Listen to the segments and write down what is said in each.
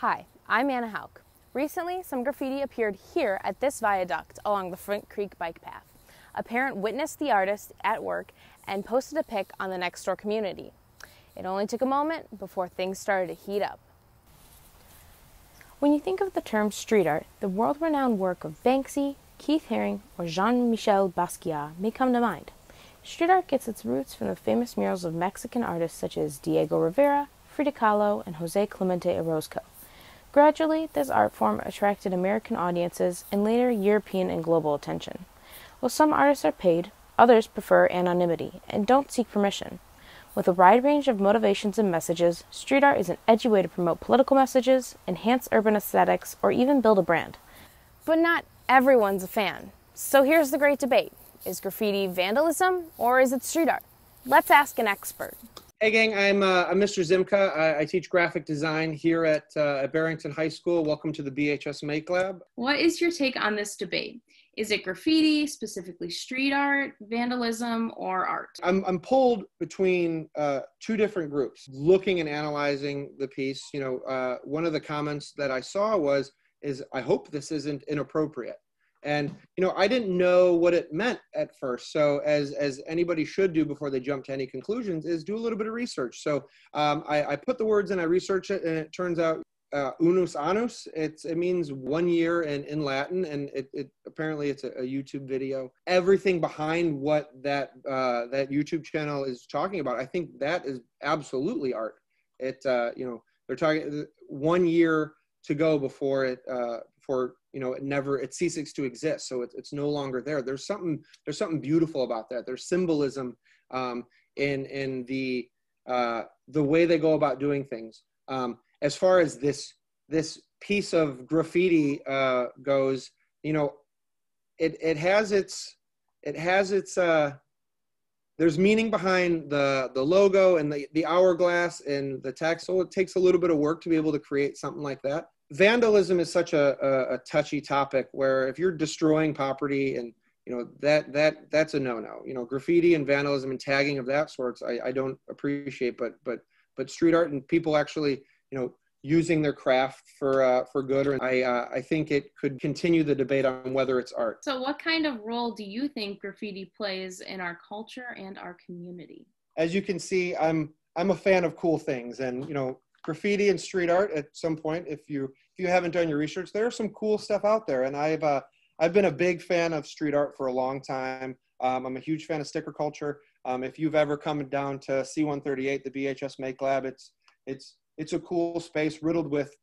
Hi, I'm Anna Hauk. Recently, some graffiti appeared here at this viaduct along the Flint Creek bike path. A parent witnessed the artist at work and posted a pic on the Nextdoor community. It only took a moment before things started to heat up. When you think of the term street art, the world renowned work of Banksy, Keith Haring, or Jean Michel Basquiat may come to mind. Street art gets its roots from the famous murals of Mexican artists such as Diego Rivera, Frida Kahlo, and Jose Clemente Orozco. Gradually, this art form attracted American audiences and later European and global attention. While some artists are paid, others prefer anonymity and don't seek permission. With a wide range of motivations and messages, street art is an edgy way to promote political messages, enhance urban aesthetics, or even build a brand. But not everyone's a fan. So here's the great debate Is graffiti vandalism or is it street art? Let's ask an expert. Hey, gang, I'm, uh, I'm Mr. Zimka. I, I, teach graphic design here at, uh, at Barrington High School. Welcome to the BHS Make Lab. What is your take on this debate? Is it graffiti, specifically street art, vandalism, or art? I'm, I'm pulled between uh, two different groups looking and analyzing the piece. You know, uh, one of the comments that I saw was, is I hope this isn't inappropriate and you know i didn't know what it meant at first. So as as anybody should do before they jump to any conclusions is do a little bit of research. So um, I, I, put the words in i research it and it turns out uh, unus annus it's it means one year in in latin and it, it apparently it's a, a, youtube video. Everything behind what that uh, that youtube channel is talking about i think that is absolutely art. It uh, you know they're talking one year to go before it uh, before you know it never it ceases to exist. So it's, it's no longer there. There's something there's something beautiful about that. There's symbolism um, in in the uh, the way they go about doing things. Um, as far as this this piece of graffiti uh, goes you know it it has its it has its uh there's meaning behind the the logo and the the hourglass and the text so it takes a little bit of work to be able to create something like that vandalism is such a, a, a, touchy topic where if you're destroying property and you know that that that's a no-no you know graffiti and vandalism and tagging of that sorts I, I don't appreciate but but but street art and people actually you know using their craft for uh, for good or I uh, I think it could continue the debate on whether it's art. So what kind of role do you think graffiti plays in our culture and our community? As you can see I'm I'm a fan of cool things and you know graffiti and street art at some point if you if you haven't done your research there's some cool stuff out there. And i've uh, i've been a big fan of street art for a long time. Um, i'm a huge fan of sticker culture. Um, if you've ever come down to c138 the bhs make lab it's it's it's a cool space riddled with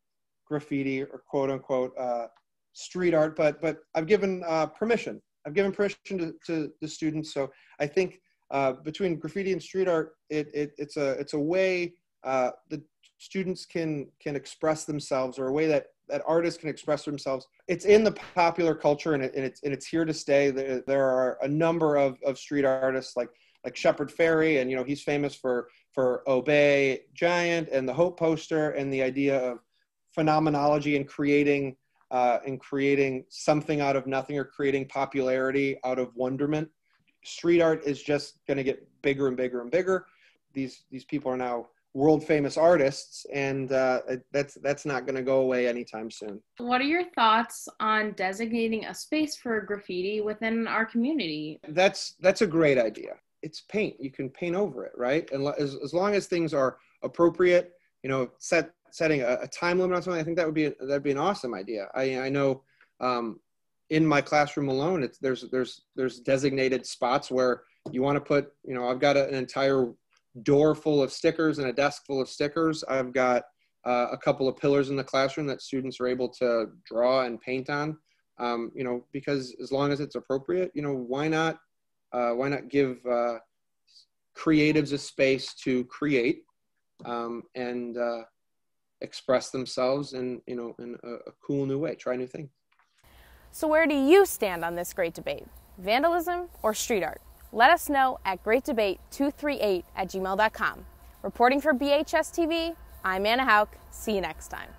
graffiti or quote unquote uh, street art. But but i've given uh, permission. I've given permission to, to the students. So i think uh, between graffiti and street art it, it it's a it's a way uh, the students can can express themselves or a way that that artists can express themselves. It's in the popular culture and, it, and it's and it's here to stay. There, there are a number of, of street artists like like shepard fairey and you know he's famous for for obey giant and the hope poster and the idea of phenomenology and creating uh, and creating something out of nothing or creating popularity out of wonderment. Street art is just going to get bigger and bigger and bigger. These these people are now world famous artists and uh, that's that's not going to go away anytime soon. What are your thoughts on designating a space for graffiti within our community? That's that's a great idea. It's paint. You can paint over it right? And as, as long as things are appropriate you know set setting a, a time limit on something i think that would be that'd be an awesome idea. I i know um, in my classroom alone it's there's there's there's designated spots where you want to put you know i've got a, an entire door full of stickers and a desk full of stickers. I've got uh, a couple of pillars in the classroom that students are able to draw and paint on. Um, you know, because as long as it's appropriate, you know, why not? Uh, why not give uh, creatives a space to create um, and uh, express themselves in you know in a, a cool new way, try new things. So, where do you stand on this great debate? Vandalism or street art? Let us know at greatdebate238 at gmail.com. Reporting for BHS TV, I'm Anna Hauk. See you next time.